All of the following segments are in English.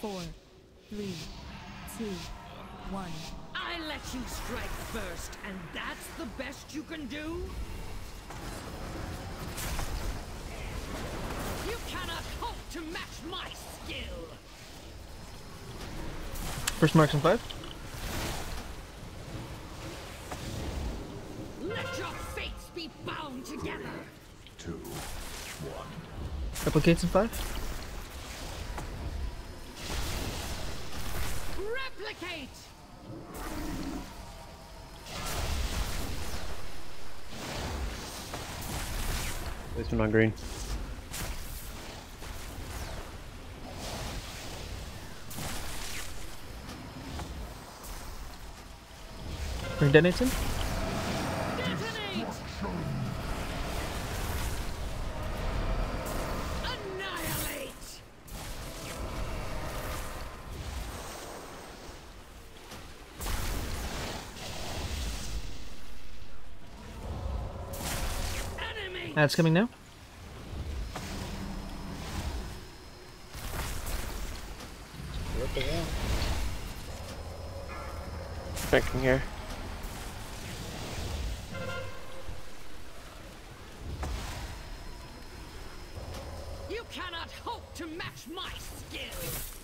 four, three, two, one. I let you strike first, and that's the best you can do? You cannot hope to match my skill! First marks in five. Let your fates be bound together! Two, one. Replicates in five. Replicate! This one on green. Bring detonates in. That's coming now. Drinking here. You cannot hope to match my skill!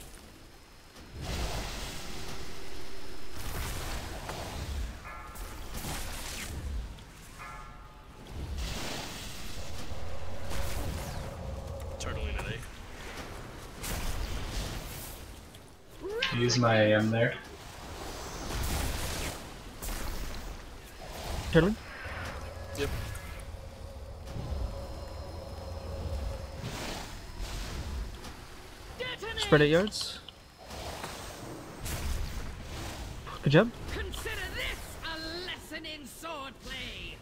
Use my AM there. Turtling. Yep. Spread eight yards. Good job. Consider this a lesson in swordplay!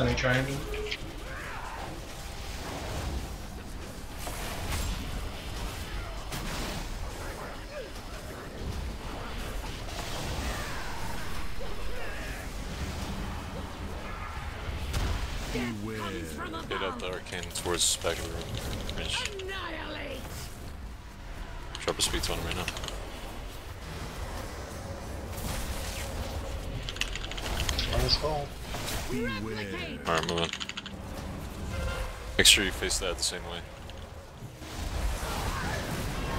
Stunning triangle. Comes from Hit up above! the arcane towards the back of the room. Range. Annihilate! Sharper speed's on him right now. On his skull. Replicate! Alright, move on. Make sure you face that the same way.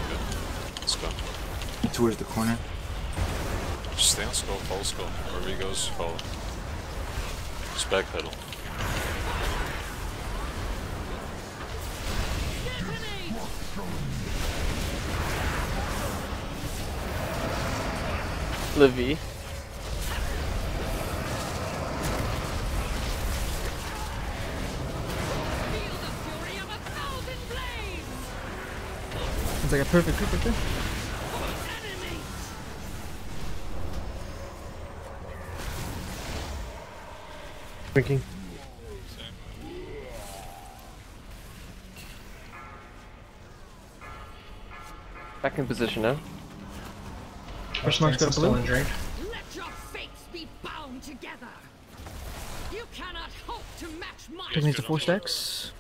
Good. Let's go. Towards the corner. Just stay on skull, follow skull. Wherever he goes, follow. Just backpedal. Detonate! It's like a perfect group right there. Drinking. Back in position now. First mark's got a Still blue. in drink. Let your fates be bound together! You cannot hope to match my Taking these to four stacks.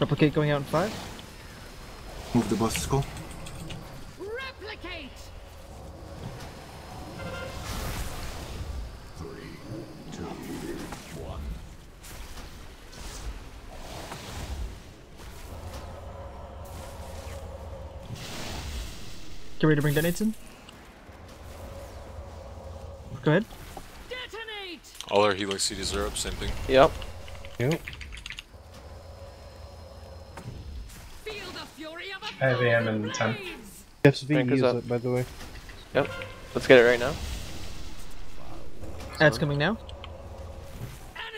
Replicate going out in five. Move the boss skull. Replicate! Three, two, one. Get ready to bring detonates in. Go ahead. Detonate! All our helix CDs are up, same thing. Yep. Yep. Feel the fury of a I have AM thousand in 10. blades! SV is up. up, by the way. Yep. Let's get it right now. That's coming now.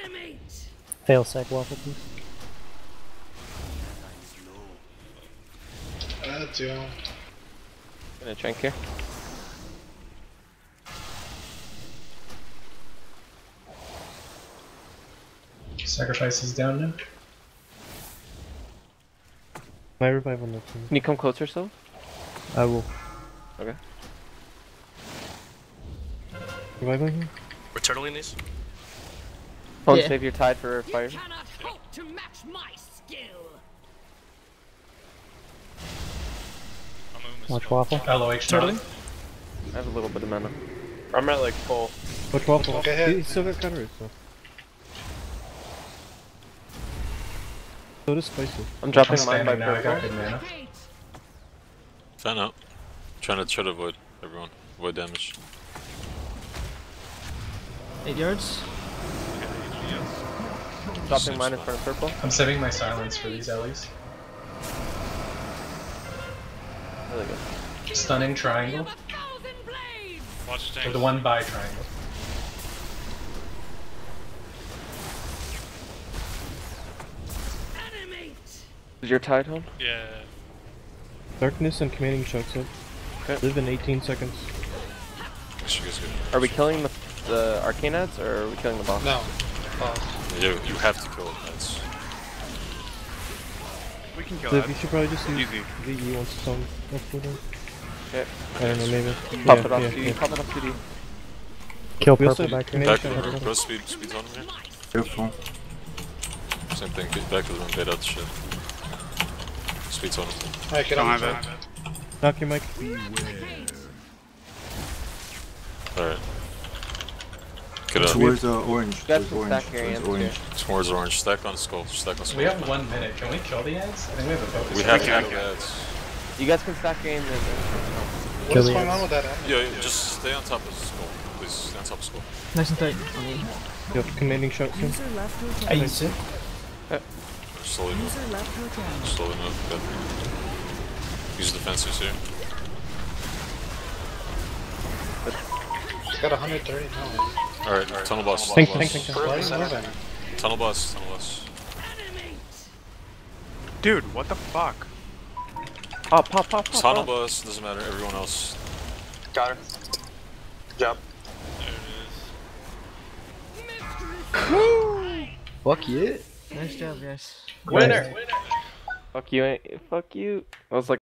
Animate! Fail sack waffle, please. Uh, do. Gonna drink here. Sacrifice is down now. My revive on that team. Can you come closer, so? I will. Okay. Reviving here? We're turtling these? Phone Yeah. save your tide for You fire. cannot hope to match my skill. I'm moving this Watch waffle. LOH Turtling? I have a little bit of mana. I'm at like full. Watch waffle. Okay. He- He's still got cutters, so. So does spicy. I'm I'm dropping mine by standing now, I got purple. good mana. Fan out. Trying to try to avoid everyone. Avoid damage. 8 yards. Dropping mine in front of purple. I'm saving my silence for these Ellie's. Really good. Stunning triangle. have a thousand blades. Watch Or the one by triangle. Is your tide home? Yeah. Darkness and commanding chokes up. Okay. Live in 18 seconds. Make sure you guys get. Are we killing the the arcanads or are we killing the boss? No. You, you have to kill it. That's. We can kill Liv, that. you should probably just use Easy. VE once it's on after them. Okay. I don't know, maybe. Pop yeah, it off yeah, CD. yeah. Pop it off CD. Kill We purple also- back here. Back Commanding of the shot, room. hit Go it. speed, speed on here. Careful. Same thing. Get back of the room. Bait out the shit. Speed's on him. Alright, get on have it. Knock your mic. Alright. Get up. Towards uh, orange. Guys Towards can orange. stack Towards orange. Towards orange. Stack on skull. Stack on skull. We have one minute. Can we kill the ants? I think we have a focus. We have right to now. kill ads. You guys can stack your aim and What Kill is the going on with that ant? Yeah, yeah, just stay on top of skull. Please, stay on top of skull. Nice and tight. Yep, commanding shot soon. User left your Slowly move. User left your. Slowly move. Good. Use defenses here. It's got 130 now. Alright, tunnel boss. Tank, tunnel tank, boss. tank, tank. Why are you? Tunnel boss. Tunnel boss. Dude, what the fuck? pop, pop, pop, pop. Tunnel pop. boss. Doesn't matter. Everyone else. Got her. Jump. Fuck yeah. Nice job, guys. Winner. Fuck you. ain't- Fuck you. I was like.